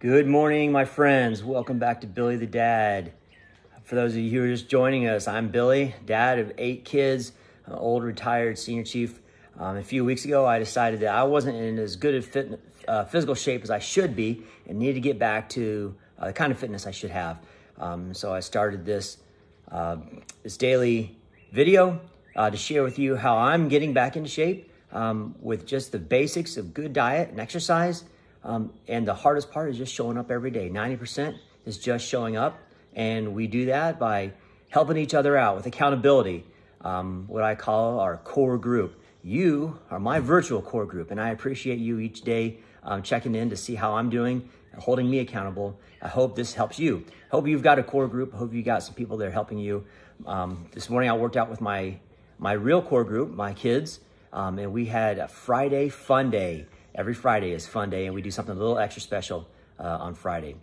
Good morning, my friends. Welcome back to Billy the Dad. For those of you who are just joining us, I'm Billy, dad of eight kids, an old retired senior chief. Um, a few weeks ago, I decided that I wasn't in as good a fit, uh, physical shape as I should be and needed to get back to uh, the kind of fitness I should have. Um, so I started this, uh, this daily video uh, to share with you how I'm getting back into shape um, with just the basics of good diet and exercise. Um, and the hardest part is just showing up every day. 90% is just showing up. And we do that by helping each other out with accountability, um, what I call our core group. You are my virtual core group, and I appreciate you each day um, checking in to see how I'm doing, holding me accountable. I hope this helps you. Hope you've got a core group. Hope you got some people that are helping you. Um, this morning I worked out with my my real core group, my kids, um, and we had a Friday fun day. Every Friday is fun day, and we do something a little extra special uh, on Friday.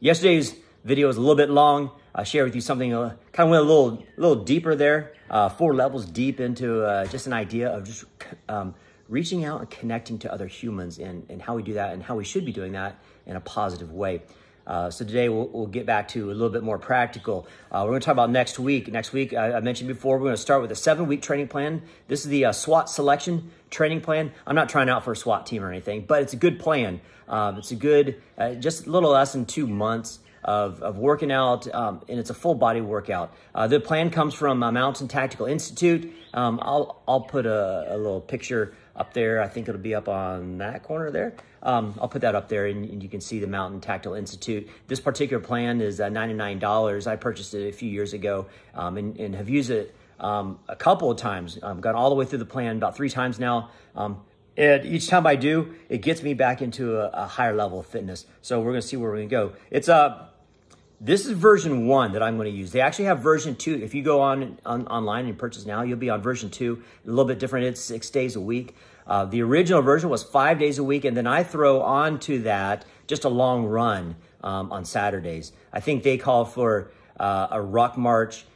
Yesterday's video is a little bit long. I shared with you something uh, kind of went a little, little deeper there, uh, four levels deep into uh, just an idea of just um, reaching out and connecting to other humans and, and how we do that and how we should be doing that in a positive way. Uh, so today we'll, we'll, get back to a little bit more practical. Uh, we're going to talk about next week. Next week, I, I, mentioned before, we're going to start with a seven-week training plan. This is the uh, SWAT selection training plan. I'm not trying out for a SWAT team or anything, but it's a good plan. Um, it's a good, uh, just a little less than two months of, of working out, um, and it's a full body workout. Uh, the plan comes from uh, Mountain Tactical Institute. Um, I'll, I'll put a, a little picture up there. I think it'll be up on that corner there. Um, I'll put that up there and, and, you can see the Mountain Tactical Institute. This particular plan is uh, $99. I purchased it a few years ago um, and, and, have used it um, a couple of times. I've gone all the way through the plan about three times now. Um, and each time I do, it gets me back into a, a higher level of fitness. So we're going to see where we can go. It's a uh, this is version one that I'm going to use. They actually have version two. If you go on, on online and purchase now, you'll be on version two. A little bit different. It's six days a week. Uh, the original version was five days a week, and then I throw onto that just a long run um, on Saturdays. I think they call for uh, a ruck march.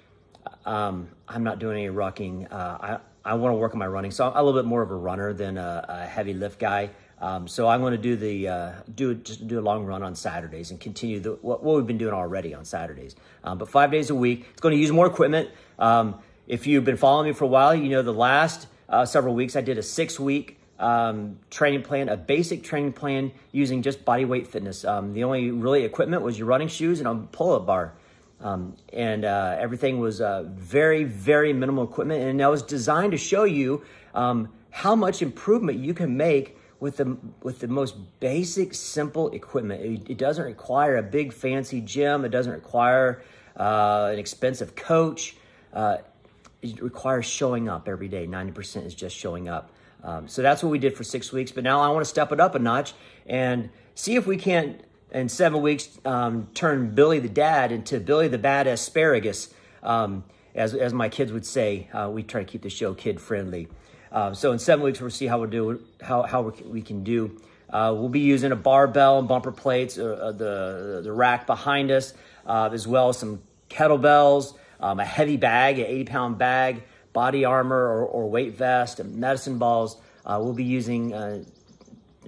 Um, I'm not doing any rucking. Uh, I, I want to work on my running, so I'm a little bit more of a runner than a, a heavy lift guy. Um, so I'm going to do the uh, do just do a long run on Saturdays and continue the, what, what we've been doing already on Saturdays. Um, but five days a week. It's going to use more equipment. Um, if you've been following me for a while, you know the last uh, several weeks I did a six week um, training plan, a basic training plan using just body weight fitness. Um, the only really equipment was your running shoes and a pull up bar. Um, and uh, everything was uh, very, very minimal equipment. And that was designed to show you how much improvement you can make with the with the most basic, simple equipment. It, it doesn't require a big fancy gym. It doesn't require uh, an expensive coach. Uh, it requires showing up every day. Ninety percent is just showing up. Um, so that's what we did for six weeks. But now I want to step it up a notch and see if we can't in seven weeks um, turn Billy the dad into Billy the bad asparagus. Um, as, as my kids would say, uh, we try to keep the show kid friendly. Uh, so in seven weeks, we'll see how we do how how we can do. Uh, we'll be using a barbell and bumper plates, uh, uh the the rack behind us, uh, as well as some kettlebells, um, a heavy bag, an 80 pound bag, body armor or, or weight vest, and medicine balls. Uh, we'll be using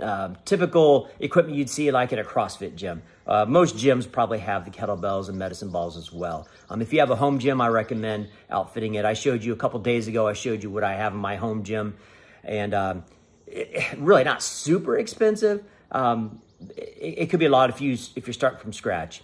uh, typical equipment you'd see like at a CrossFit gym. Uh, most gyms probably have the kettlebells and medicine balls as well. Um, if you have a home gym, I recommend outfitting it. I showed you a couple days ago, I showed you what I have in my home gym. And um, it, really not super expensive. Um, it, it, could be a lot if, you, if you're starting from scratch.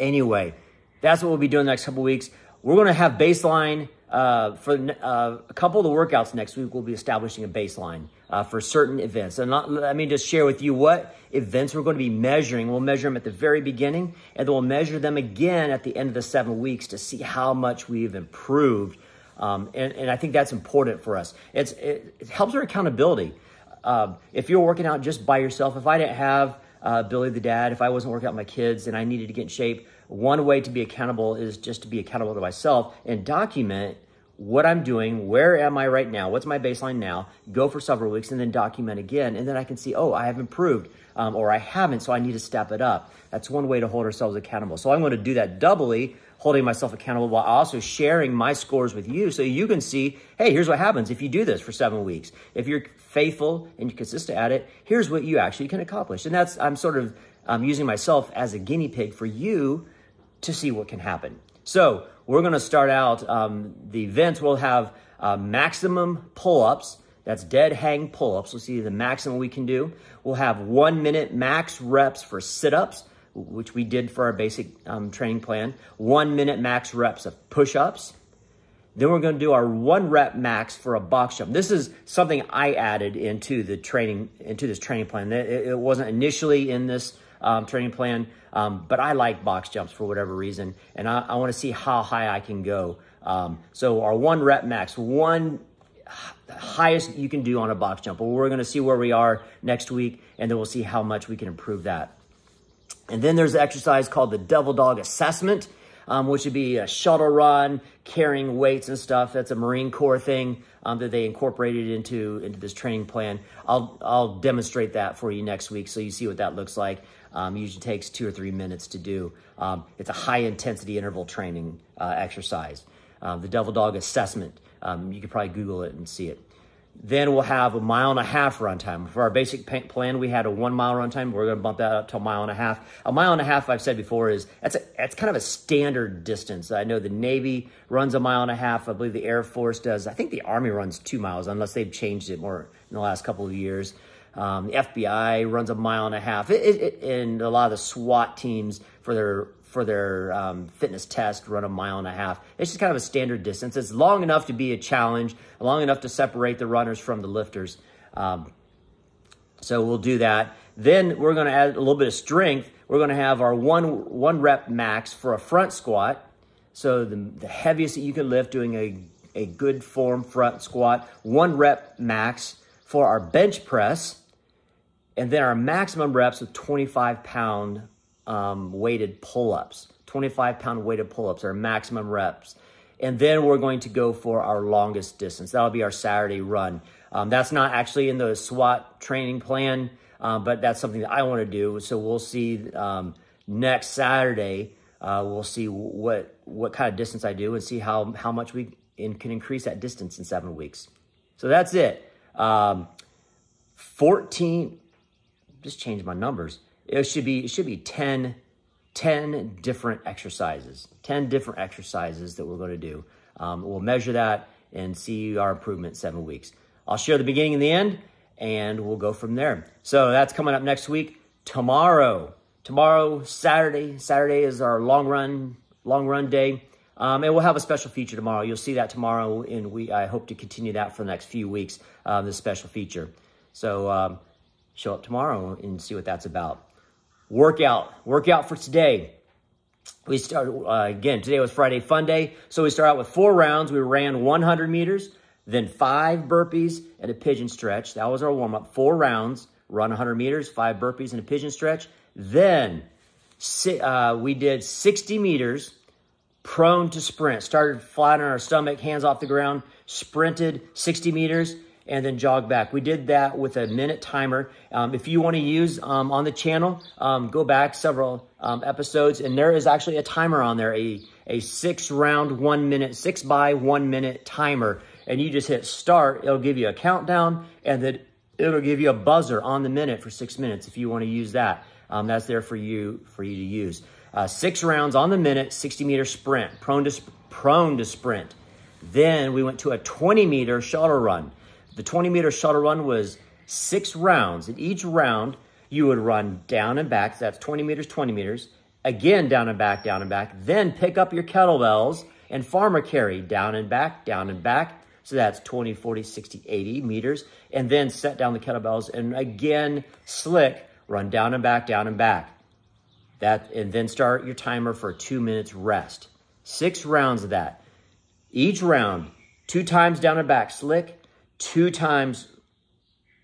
Anyway, that's what we'll be doing the next couple weeks. We're going to have baseline uh, for uh, a couple of the workouts next week, we'll be establishing a baseline uh, for certain events. And not, let me just share with you what events we're going to be measuring. We'll measure them at the very beginning, and then we'll measure them again at the end of the seven weeks to see how much we've improved. Um, and, and, I think that's important for us. It's, it, it helps our accountability. Uh, if you're working out just by yourself, if I didn't have uh, Billy the dad, if I wasn't working out my kids and I needed to get in shape, one way to be accountable is just to be accountable to myself and document what I'm doing, where am I right now, what's my baseline now, go for several weeks and then document again. And then I can see, oh, I have improved um, or I haven't, so I need to step it up. That's one way to hold ourselves accountable. So I'm going to do that doubly, holding myself accountable while also sharing my scores with you so you can see, hey, here's what happens if you do this for seven weeks. If you're faithful and you're consistent at it, here's what you actually can accomplish. And that's, I'm sort of um, using myself as a guinea pig for you to see what can happen. So we're going to start out, um, the events We'll have uh, maximum pull-ups, that's dead hang pull-ups. We'll see the maximum we can do. We'll have one minute max reps for sit-ups, which we did for our basic um, training plan. One minute max reps of push-ups. Then we're going to do our one rep max for a box jump. This is something I added into the training, into this training plan. It, it wasn't initially in this um, training plan, um, but I like box jumps for whatever reason, and I, I want to see how high I can go. Um, so our one rep max, one highest you can do on a box jump. Well, we're going to see where we are next week, and then we'll see how much we can improve that. And then there's an exercise called the Devil Dog Assessment, um, which would be a shuttle run, carrying weights and stuff. That's a Marine Corps thing um, that they incorporated into, into this training plan. I'll, I'll demonstrate that for you next week so you see what that looks like. Um, usually takes two or three minutes to do. Um, it's a high intensity interval training uh, exercise. Uh, the Devil Dog Assessment. Um, you could probably Google it and see it. Then we'll have a mile and a half run time. For our basic plan, we had a one mile run time. We're going to bump that up to a mile and a half. A mile and a half, I've said before, is that's a, that's kind of a standard distance. I know the Navy runs a mile and a half. I believe the Air Force does. I think the Army runs two miles, unless they've changed it more in the last couple of years. Um, the FBI runs a mile and a half. It, it, it, and a lot of the SWAT teams for their for their um, fitness test run a mile and a half. It's just kind of a standard distance. It's long enough to be a challenge, long enough to separate the runners from the lifters. Um, so we'll do that. Then we're going to add a little bit of strength. We're going to have our one one rep max for a front squat. So the, the heaviest that you can lift doing a, a good form front squat. One rep max for our bench press. And then our maximum reps with 25 pound um, weighted pull-ups. 25 pound weighted pull-ups are maximum reps. And then we're going to go for our longest distance. That'll be our Saturday run. Um, that's not actually in the SWAT training plan, uh, but that's something that I want to do. So we'll see um, next Saturday. Uh, we'll see what what kind of distance I do and see how how much we in, can increase that distance in seven weeks. So that's it. Um, 14, just change my numbers it should be it should be 10, 10 different exercises, 10 different exercises that we're going to do. Um, we'll measure that and see our improvement seven weeks. I'll share the beginning and the end, and we'll go from there. So that's coming up next week. Tomorrow, tomorrow, Saturday. Saturday is our long run, long run day. Um, and we'll have a special feature tomorrow. You'll see that tomorrow, and we I hope to continue that for the next few weeks, uh, the special feature. So um, show up tomorrow and see what that's about. Workout, workout for today. We start, uh, again, today was Friday Fun Day. So we start out with four rounds. We ran 100 meters, then five burpees and a pigeon stretch. That was our warm up. Four rounds, run 100 meters, five burpees and a pigeon stretch. Then uh, we did 60 meters, prone to sprint. Started flat on our stomach, hands off the ground, sprinted 60 meters, and then jog back. We did that with a minute timer. Um, if you want to use um, on the channel, um, go back several um, episodes, and there is actually a timer on there, a, a six round, one minute, six by one minute timer. And you just hit start, it'll give you a countdown, and then it'll give you a buzzer on the minute for six minutes if you want to use that. Um, that's there for you for you to use. Uh, six rounds on the minute, 60 meter sprint, prone to, prone to sprint. Then we went to a 20 meter shuttle run. The 20 meter shuttle run was six rounds. In each round, you would run down and back. So that's 20 meters, 20 meters. Again, down and back, down and back. Then pick up your kettlebells and farmer carry down and back, down and back. So that's 20, 40, 60, 80 meters. And then set down the kettlebells and again, slick, run down and back, down and back. That, and then start your timer for two minutes rest. Six rounds of that. Each round, two times down and back, slick, two times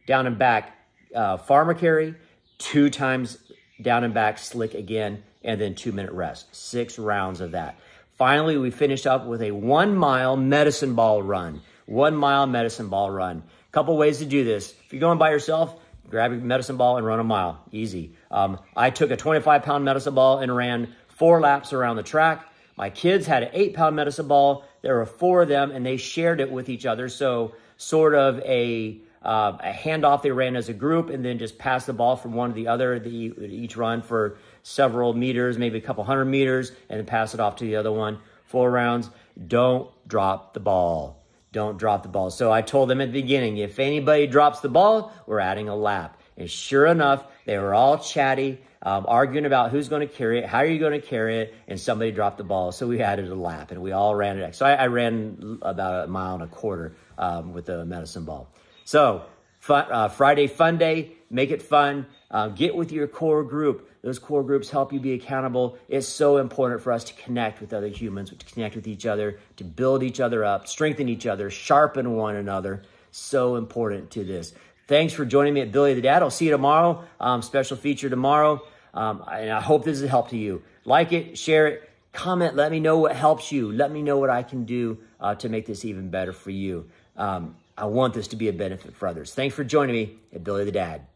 down and back uh, farmer carry, two times down and back slick again, and then two minute rest. Six rounds of that. Finally, we finished up with a one mile medicine ball run. One mile medicine ball run. A couple ways to do this. If you're going by yourself, grab your medicine ball and run a mile. Easy. Um, I took a 25 pound medicine ball and ran four laps around the track. My kids had an eight pound medicine ball. There were four of them and they shared it with each other. So sort of a uh, a handoff they ran as a group and then just pass the ball from one to the other. They each run for several meters, maybe a couple hundred meters, and then pass it off to the other one. Four rounds. Don't drop the ball. Don't drop the ball. So I told them at the beginning, if anybody drops the ball, we're adding a lap. And sure enough, they were all chatty, um, arguing about who's going to carry it, how are you going to carry it, and somebody dropped the ball. So we added a lap, and we all ran it. So I, I ran about a mile and a quarter um, with the medicine ball. So fun, uh, Friday Fun Day, make it fun. Uh, get with your core group. Those core groups help you be accountable. It's so important for us to connect with other humans, to connect with each other, to build each other up, strengthen each other, sharpen one another. So important to this. Thanks for joining me at Billy the Dad. I'll see you tomorrow. Um, special feature tomorrow. Um, and I hope this is a help to you. Like it, share it, comment. Let me know what helps you. Let me know what I can do uh, to make this even better for you. Um, I want this to be a benefit for others. Thanks for joining me at Billy the Dad.